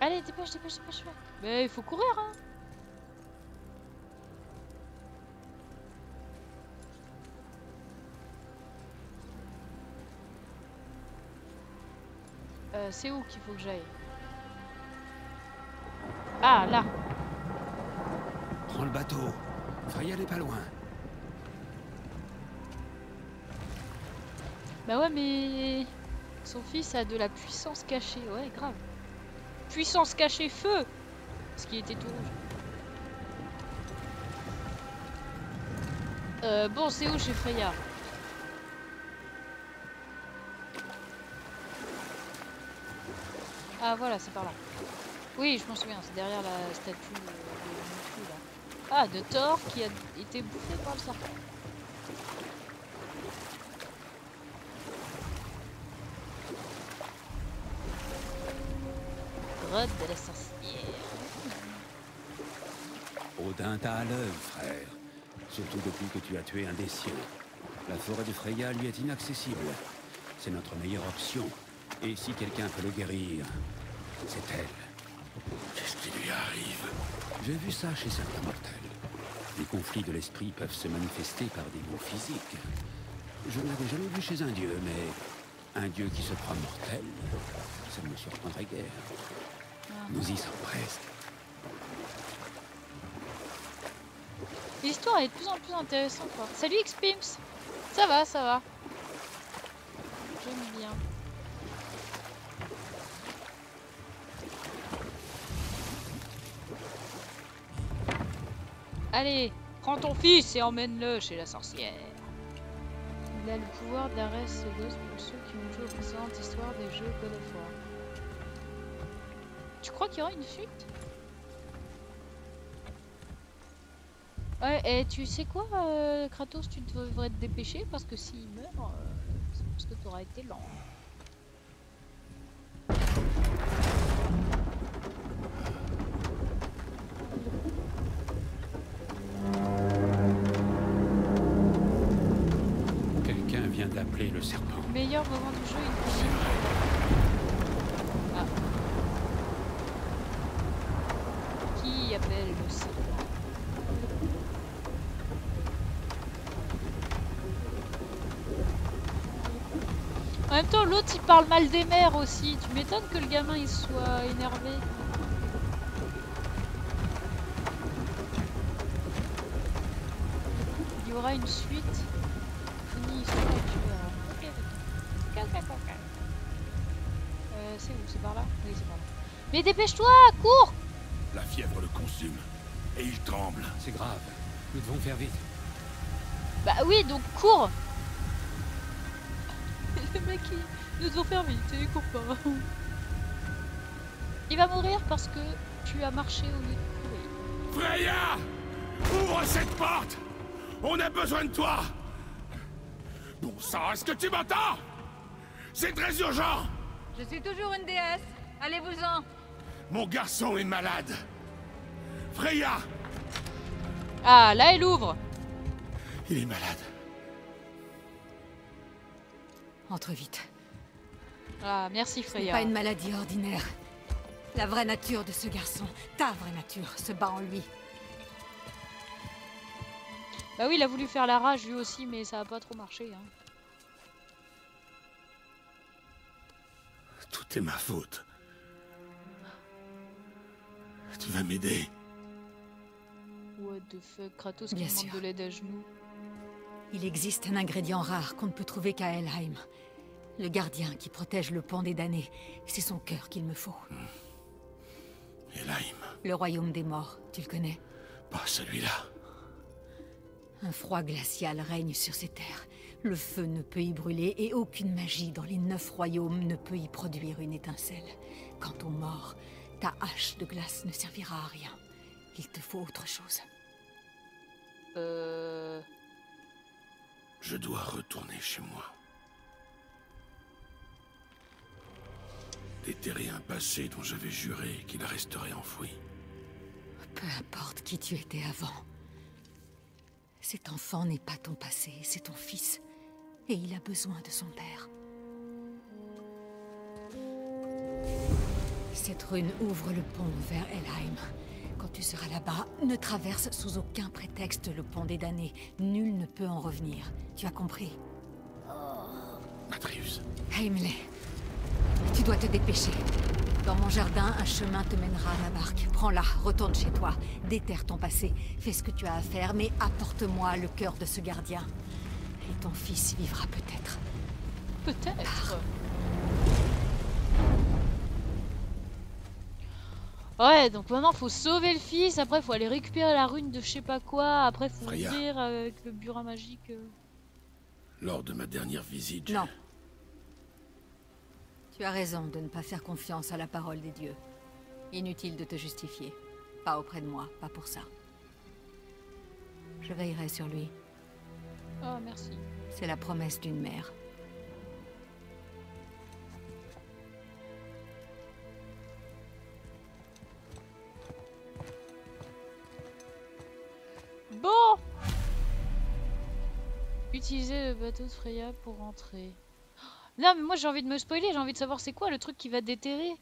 Allez, dépêche, dépêche, dépêche. Mais il faut courir, hein. Euh, c'est où qu'il faut que j'aille? Ah, là. Prends le bateau. Freya n'est pas loin. Bah ouais, mais son fils a de la puissance cachée. Ouais, grave. Puissance cachée feu Ce qui était tout rouge. Euh, bon, c'est où chez Freya? Ah voilà, c'est par là. Oui, je m'en souviens, c'est derrière la statue de. Ah, de Thor qui a été bouffé par le serpent. Grotte de la sorcière. Odin t'a à l'œuvre, frère. Surtout depuis que tu as tué un des siens. La forêt de Freya lui est inaccessible. C'est notre meilleure option. Et si quelqu'un peut le guérir, c'est elle. Qu'est-ce qui lui arrive? J'ai vu ça chez certains mortels. Les conflits de l'esprit peuvent se manifester par des maux physiques. Je ne l'avais jamais vu chez un dieu, mais un dieu qui se croit mortel, ça ne me surprendrait guère. Nous y sommes presque. L'histoire est de plus en plus intéressante. Quoi. Salut Xpims Ça va, ça va. J'aime bien. Allez, prends ton fils et emmène-le chez la sorcière. Il a le pouvoir d'arrêt ce gosse pour ceux qui ont joué aux précédentes histoires des jeux God of War. Tu crois qu'il y aura une suite Ouais, et tu sais quoi, euh, Kratos, tu devrais te dépêcher parce que s'il meurt, euh, c'est parce que tu auras été lent. Quelqu'un vient d'appeler le serpent. Meilleur moment du jeu, une même temps, l'autre il parle mal des mères aussi. Tu m'étonnes que le gamin il soit énervé. Il y aura une suite. Fini histoire et tu verras. Ok, ok. Ok, ok, ok. Euh, c'est où? C'est par là? Oui, c'est par là. Mais dépêche-toi, cours La fièvre le consume. Et il tremble. C'est grave. Nous devons faire vite. Bah oui, donc cours Le mec, il... nous devons faire vite, il court pas. Il va mourir parce que tu as marché au lieu de courir. Freya Ouvre cette porte On a besoin de toi Bon sang, est-ce que tu m'entends? C'est très urgent Je suis toujours une déesse. Allez-vous-en. Mon garçon est malade Freya Ah, là, elle ouvre Il est malade. Entre vite. Ah, merci Ce n'est Freya. pas une maladie ordinaire. La vraie nature de ce garçon, ta vraie nature, se bat en lui. Bah oui, il a voulu faire la rage lui aussi, mais ça a pas trop marché. Hein. Tout est ma faute. Tu vas m'aider What the fuck, Kratos qui Bien demande sûr. de l'aide à genoux. Il existe un ingrédient rare qu'on ne peut trouver qu'à Helheim. Le gardien qui protège le pont des damnés. C'est son cœur qu'il me faut. Elaim, Le royaume des morts, tu le connais? Pas celui-là. Un froid glacial règne sur ces terres. Le feu ne peut y brûler et aucune magie dans les neuf royaumes ne peut y produire une étincelle. Quant aux morts, ta hache de glace ne servira à rien. Il te faut autre chose. Euh... Je dois retourner chez moi. Déterrer un passé dont j'avais juré qu'il resterait enfoui. Peu importe qui tu étais avant. Cet enfant n'est pas ton passé, c'est ton fils. Et il a besoin de son père. Cette rune ouvre le pont vers Elheim. Quand tu seras là-bas, ne traverse sous aucun prétexte le pont des damnés. Nul ne peut en revenir. Tu as compris? Atreus. Heimle, tu dois te dépêcher. Dans mon jardin, un chemin te mènera à la barque. Prends-la, retourne chez toi. Déterre ton passé. Fais ce que tu as à faire, mais apporte-moi le cœur de ce gardien. Et ton fils vivra peut-être. Peut-être. Ouais, donc maintenant faut sauver le fils, après faut aller récupérer la rune de je sais pas quoi, après faut Freya. ouvrir avec le burin magique. euh. Lors de ma dernière visite, Non. Tu as raison de ne pas faire confiance à la parole des dieux. Inutile de te justifier. Pas auprès de moi, pas pour ça. Je veillerai sur lui. Oh merci. C'est la promesse d'une mère. Utiliser le bateau de Freya pour rentrer. Non mais moi j'ai envie de me spoiler, j'ai envie de savoir c'est quoi le truc qui va déterrer.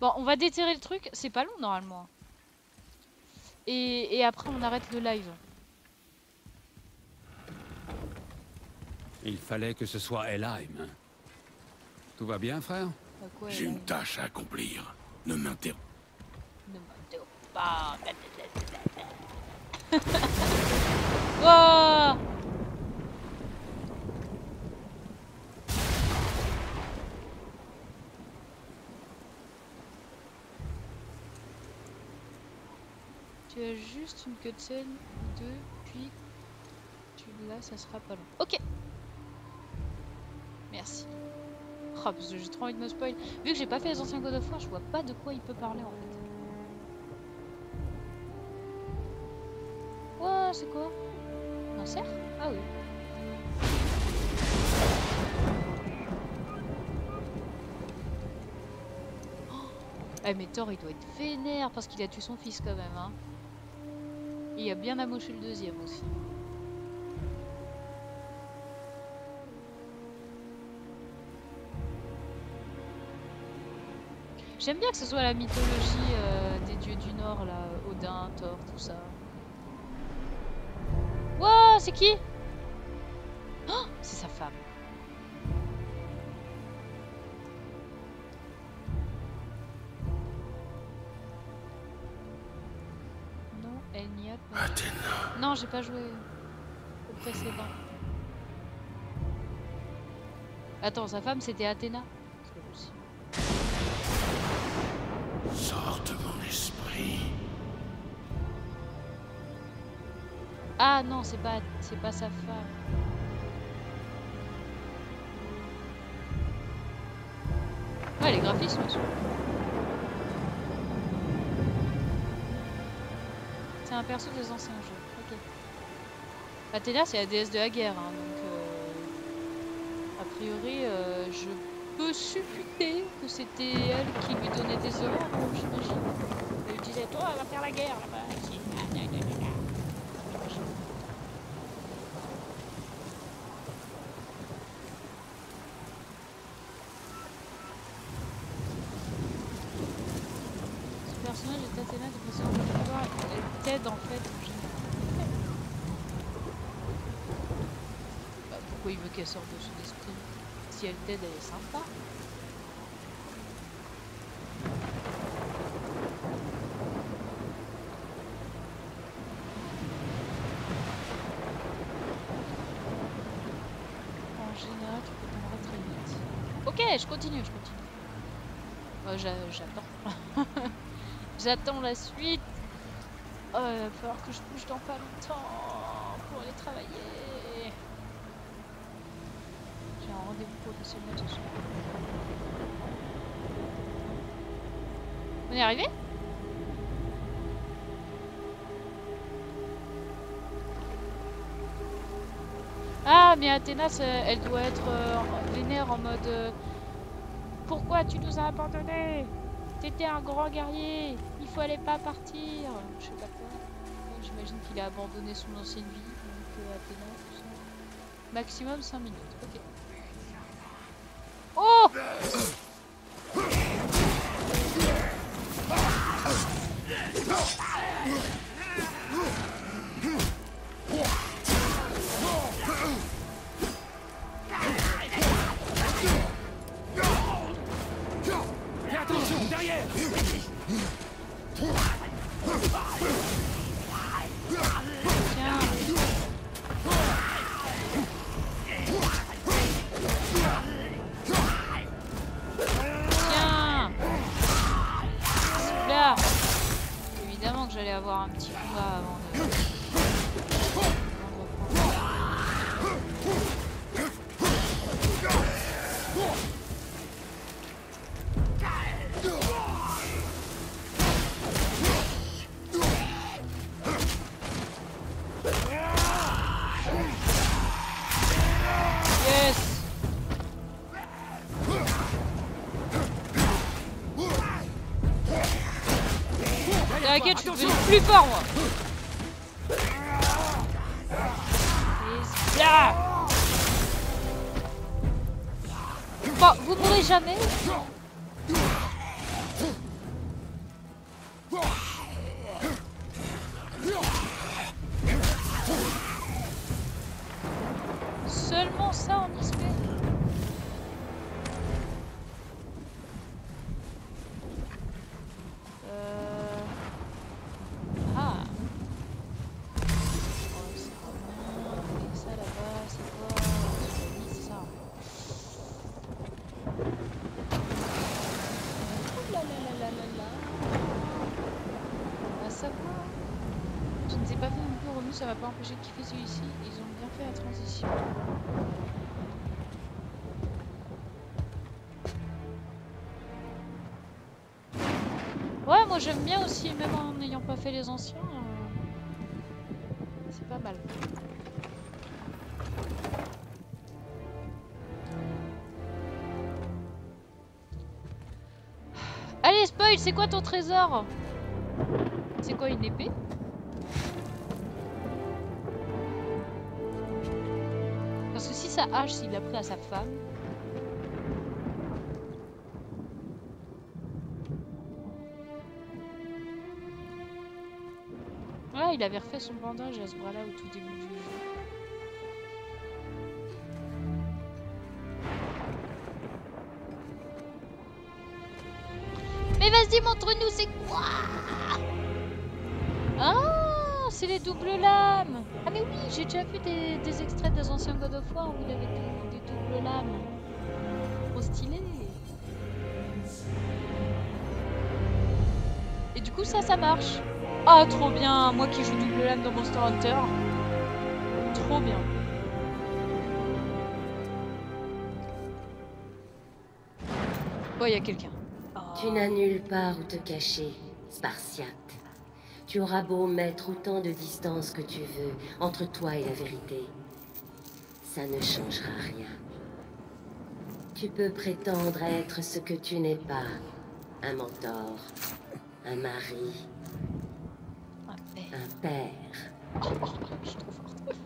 Bon, on va déterrer le truc, c'est pas long normalement. Et, et après on arrête le live. Il fallait que ce soit Elheim. Tout va bien, frère? Bah j'ai une tâche à accomplir. Ne m'interromps Ne m'interromps pas. Wouah Tu as juste une cutscene ou deux, puis tu là, ça sera pas long. Ok. Merci. Oh, parce que j'ai trop envie de me spoil. Vu que j'ai pas fait les anciens God of War, je vois pas de quoi il peut parler en fait. Ouah, c'est quoi? Ah oui. Oh Eh mais Thor il doit être vénère parce qu'il a tué son fils quand même hein. Il a bien amoché le deuxième aussi. J'aime bien que ce soit la mythologie euh, des dieux du Nord là, Odin, Thor, tout ça. Wouah, c'est qui? Oh, C'est sa femme. Non, elle n'y a pas. Athéna. Non, j'ai pas joué au précédent. Attends, sa femme c'était Athéna. Sors de mon esprit. Ah non, c'est pas c'est pas sa femme. Ouais, les graphismes sont. C'est un perso des anciens jeux. Ok. Athéna, c'est la déesse de la guerre, hein, donc euh, a priori, euh, je peux supputer que c'était elle qui lui donnait des ordres, j'imagine. Elle lui disait, toi, va faire la guerre là-bas. Ce personnage est Athéna de façon obligatoire. Elle t'aide en fait en général. Bah, pourquoi il veut qu'elle sorte de son esprit Elle est sympa. En général, tu peux très vite. Ok, je continue, je continue. J'a- J'attends. J'attends la suite. Oh, il va falloir que je bouge dans pas longtemps pour aller travailler. J'ai un rendez-vous professionnel ce soir. On est arrivé? Ah, mais Athéna, c'est- elle doit être euh, vénère en mode... euh, Pourquoi tu nous as abandonnés? T'étais un grand guerrier, il fallait pas partir. Je sais pas quoi. J'imagine qu'il a abandonné son ancienne vie, donc euh. Maximum 5 minutes, ok. Oh! Petit combat avant de... avant de reprendre. down! Ça va pas empêcher de kiffer celui-ci. Ils ont bien fait la transition. Ouais, moi j'aime bien aussi, même en n'ayant pas fait les anciens. euh, C'est pas mal. Allez, spoil, c'est quoi ton trésor? C'est quoi une épée? Sa s'il l'a pris à sa femme. Ouais, il avait refait son bandage à ce bras-là au tout début du jeu. Mais vas-y, montre-nous c'est quoi? Ah, c'est les doubles lames Ah mais oui, j'ai déjà vu des, extraits des anciens God of War où il avait des, des doubles lames. Trop stylé Et du coup ça, ça marche. Ah, trop bien Moi qui joue double lame dans Monster Hunter. Trop bien. Oh, il y a quelqu'un. Tu n'as nulle part où te cacher, Spartiate. Tu auras beau mettre autant de distance que tu veux entre toi et la vérité. Ça ne changera rien. Tu peux prétendre être ce que tu n'es pas. Un mentor, un mari, un père. Je suis trop forte.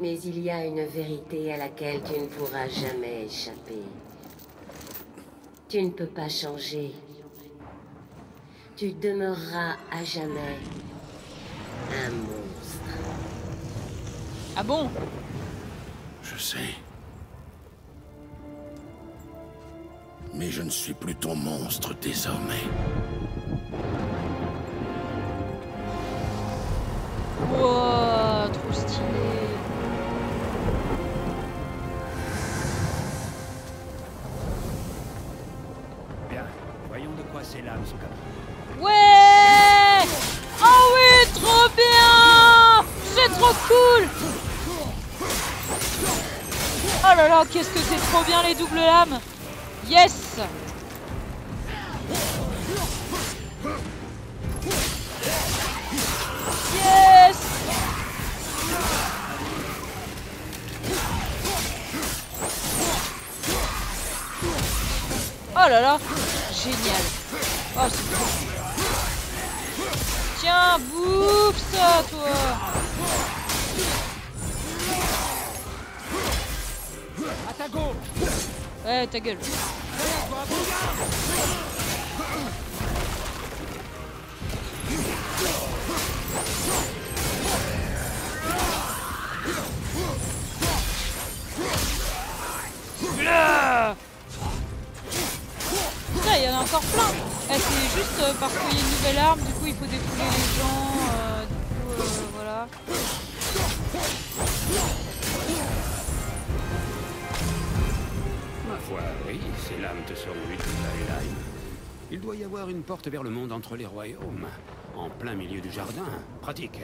Mais il y a une vérité à laquelle tu ne pourras jamais échapper. Tu ne peux pas changer. Tu demeureras à jamais un monstre. Ah bon? Je sais. Mais je ne suis plus ton monstre désormais. Wow, trop stylé. Bien, voyons de quoi ces lames sont capables. Cool. Oh là là, qu'est-ce que c'est trop bien les doubles lames. Yes. Yes. Oh là là Génial. Oh, Tiens, bouffe ça, toi Ouais, ta gueule. Putain, il y en a encore plein Eh, C'est juste euh, parce qu'il y a une nouvelle arme, du coup il faut défouler les gens, euh, du coup, euh, voilà. Oui, ces lames te seront utiles à. Il doit y avoir une porte vers le monde entre les royaumes. En plein milieu du jardin. Pratique.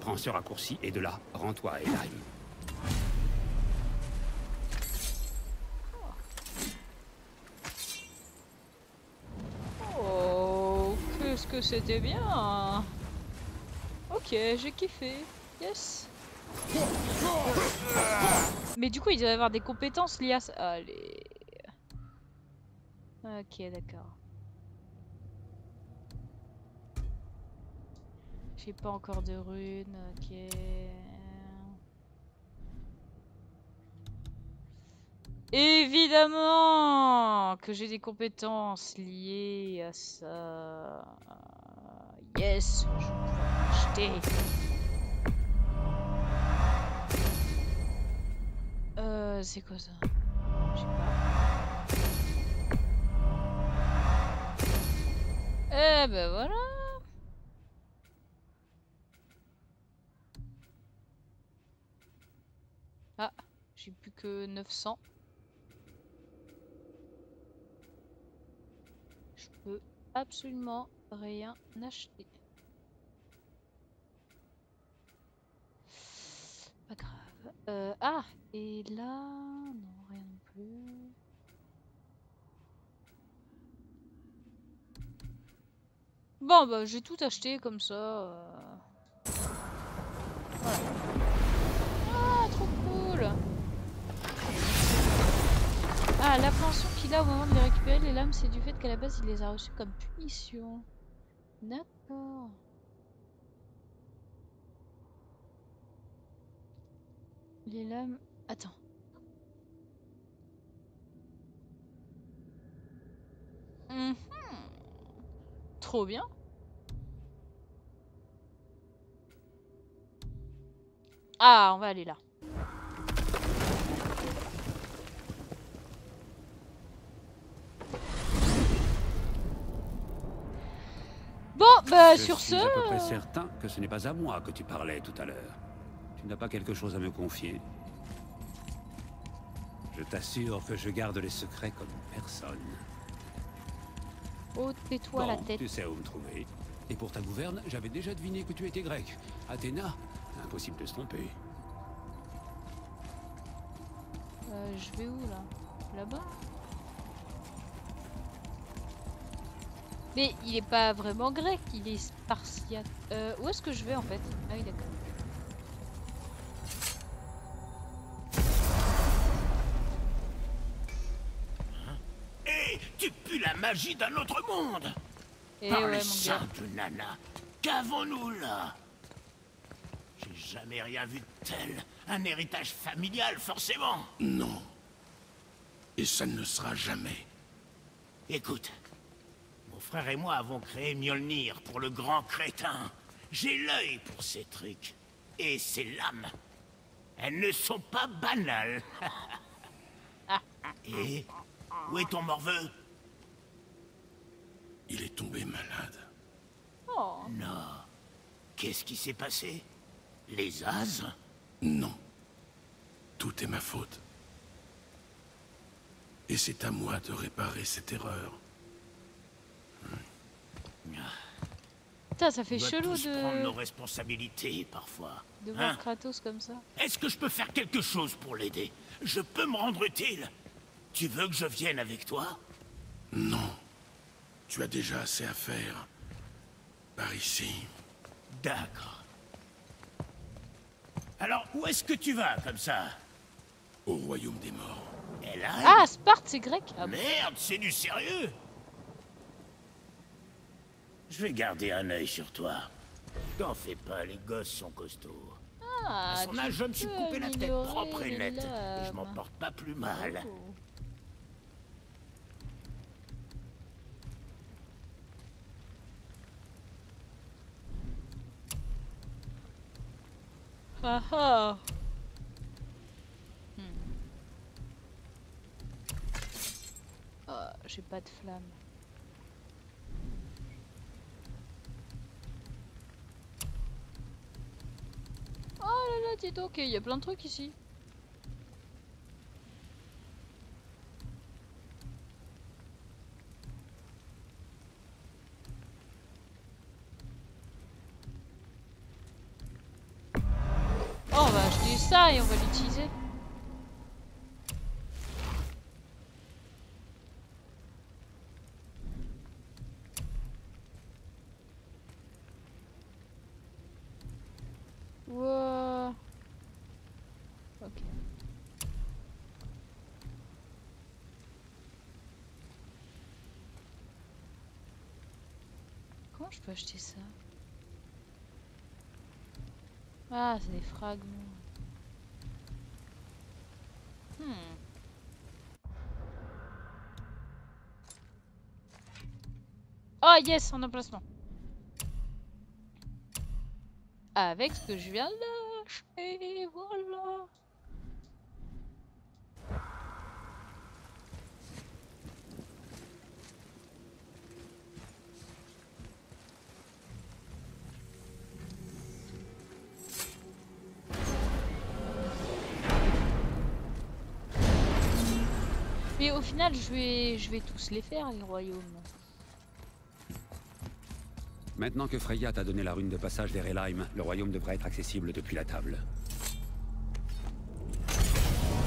Prends ce raccourci et de là, rends-toi à Elheim. Oh, qu'est-ce que c'était bien Ok, j'ai kiffé. Yes. Mais du coup, il doit y avoir des compétences liées à ça. Allez. Ok, d'accord. J'ai pas encore de runes, ok. Évidemment que j'ai des compétences liées à ça. Yes, je peux acheter. Euh, c'est quoi ça? Pas. Eh ben voilà. Ah, j'ai plus que 900. Je peux absolument rien acheter. Pas grave. Euh, ah, et là, non, rien non plus. Bon, bah, j'ai tout acheté comme ça. euh. Ah, trop cool Ah, l'appréhension qu'il a au moment de les récupérer, les lames, c'est du fait qu'à la base, il les a reçues comme punition. D'accord. Les lames... Attends. Mhm. Trop bien. Ah, on va aller là. Bon, bah Je sur suis ce... à peu près certain que ce n'est pas à moi que tu parlais tout à l'heure. Tu n'as pas quelque chose à me confier Je t'assure que je garde les secrets comme personne. Oh, tais-toi la tête. Tu sais où me trouver. Et pour ta gouverne, j'avais déjà deviné que tu étais grec. Athéna, impossible de se tromper. Euh, je vais où là? Là-bas? Mais il est pas vraiment grec, il est spartiate. Euh, où est-ce que je vais en fait? Ah oui, d'accord. Et tu pues la magie d'un autre monde Et Par Eh ouais, les mon gars. Nana, qu'avons-nous là? Jamais rien vu de tel. Un héritage familial, forcément. Non. Et ça ne le sera jamais. Écoute, mon frère et moi avons créé Mjolnir pour le grand crétin. J'ai l'œil pour ces trucs. Et ces lames, elles ne sont pas banales. et où est ton morveux? Il est tombé malade. Oh, Non. Qu'est-ce qui s'est passé? Les as? Non. Tout est ma faute. Et c'est à moi de réparer cette erreur. putain, ça fait chelou tous prendre nos de, responsabilités parfois. de voir Hein Kratos comme ça. Est-ce que je peux faire quelque chose pour l'aider? Je peux me rendre utile? Tu veux que je vienne avec toi? Non. Tu as déjà assez à faire. Par ici. D'accord. Alors, où est-ce que tu vas comme ça Au royaume des morts. Elle a Ah, Sparte, c'est grec Ah. Merde, c'est du sérieux Je vais garder un œil sur toi. T'en fais pas, les gosses sont costauds. Ah, à son âge, je me suis coupé la tête propre et nette. Et je m'en porte pas plus mal. Oh. Ah ah. Hmm. Ah, j'ai pas de flamme. Oh là là, dis donc, il y a plein de trucs ici. Ça et on va l'utiliser. Wow. Ok. Comment je peux acheter ça? Ah, c'est des fragments. Hmm. Oh yes, en emplacement. Avec ce que je viens de lâcher, voilà. Mais au final, je vais, je vais tous les faire, les royaumes. Maintenant que Freya t'a donné la rune de passage vers Helheim, le royaume devrait être accessible depuis la table.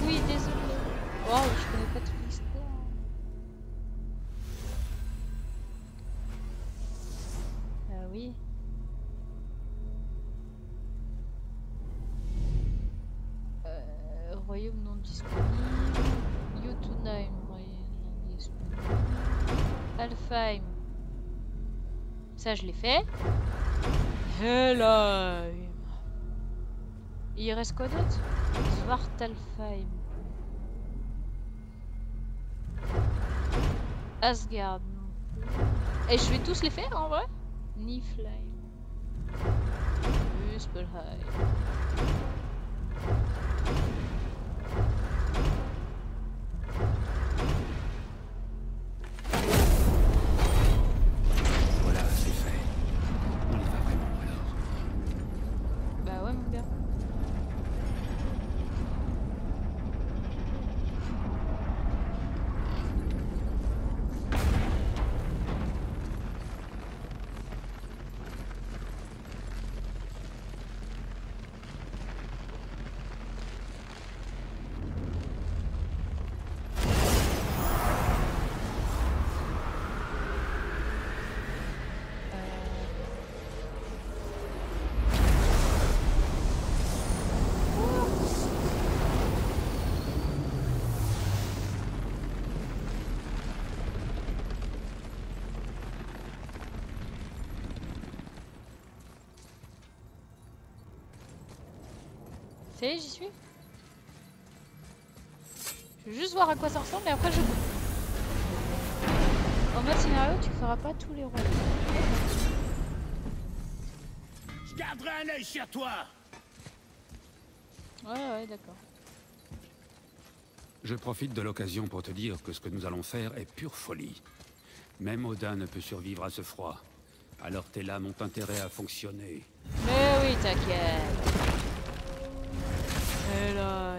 Oui, désolé. Oh, je connais pas toute l'histoire. Ah oui. Euh, royaume non disponible. Jotunheim, royaume non disponible. Alfheim. Ça, je l'ai fait. Helheim. Il reste quoi d'autre? Svartalfheim. Asgard. Et je vais tous les faire en vrai? Niflheim. Muspelheim. Ça y est, j'y suis Je veux juste voir à quoi ça ressemble et après je... En mode scénario, tu feras pas tous les royaumes. Je garderai un œil sur toi Ouais, ouais, d'accord. Je profite de l'occasion pour te dire que ce que nous allons faire est pure folie. Même Odin ne peut survivre à ce froid. Alors tes lames ont intérêt à fonctionner. Mais oui, t'inquiète. Hey, Helal. Uh,